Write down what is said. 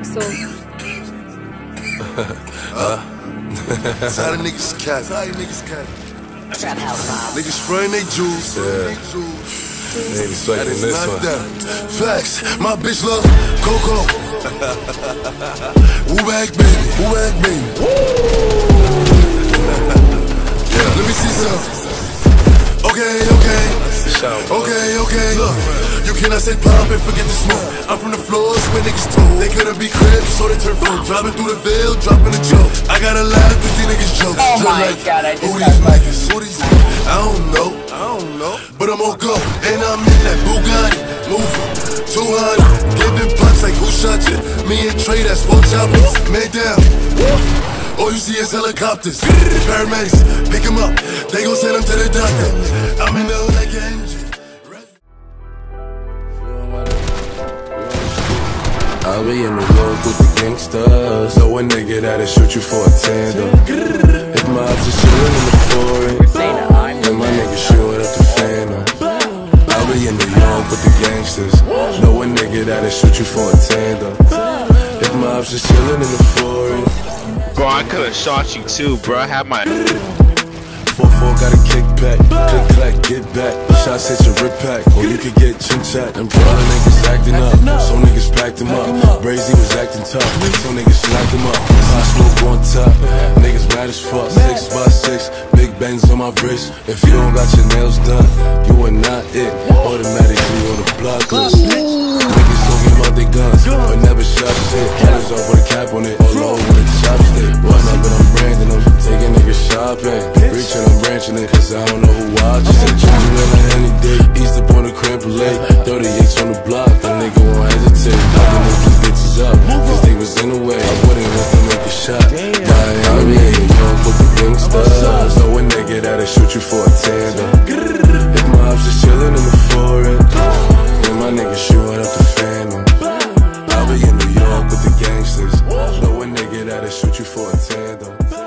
Axel. Tired of niggas cat. Tired of niggas cat. Trap house mob. Niggas spraying they jewels. Yeah. They ain't That expecting this one. them. Facts. My bitch love Coco. Woo back baby. Woo back baby. yeah. Let me see some. Okay, okay. Shout. Okay, okay. Look, you cannot say pop and forget the smoke. I'm from the floors where niggas told. They couldn't be cribs, so they turn folk. Driving through the veil, dropping a joke. I got a lot of these niggas jokes. Oh Just my like, God, I just who got these my- niggas? Who these niggas? I don't know. I don't know. But I'm on go. And I'm in that Bugatti. Moving. 200. Giving punch like who shot you? Me and Trey, that's four choppers. Man down. All you see is helicopters. Paramedics, pick 'em up. They gon' send 'em to the doctor. I'm I'll be in New York with the gangsters. Know a nigga that'll shoot you for a tandem. If my ops are chillin' in the foreign, then my nigga shoot up the phantom. I'll be in New York with the gangsters. Know a nigga that'll shoot you for a tandem. If my ops are chillin' in the foreign. Bro, I could have shot you too, bro. I had my 4-4 got a kickback. Click clack, get back. Shots hit your rip pack. Or you could get chin chat. Them brother niggas acting up. Some niggas packed him up. Brazy was acting tough. Some niggas slacked him up. High smoke on top. Niggas mad as fuck. Six by six. Big bangs on my wrist. If you don't got your nails done, you are not it. Automatically on the block list. Late. 38s on the block, the nigga won't hesitate. Knocking these bitches up, cause they was in the way. I wouldn't let them make a shot. Miami, young the gangsters. Know a nigga that'll shoot you for a tandem. If my ops is chillin' in the foreign, then my nigga shoot up the phantom. I'll be in New York with the gangsters. Know a nigga that'll shoot you for a tan.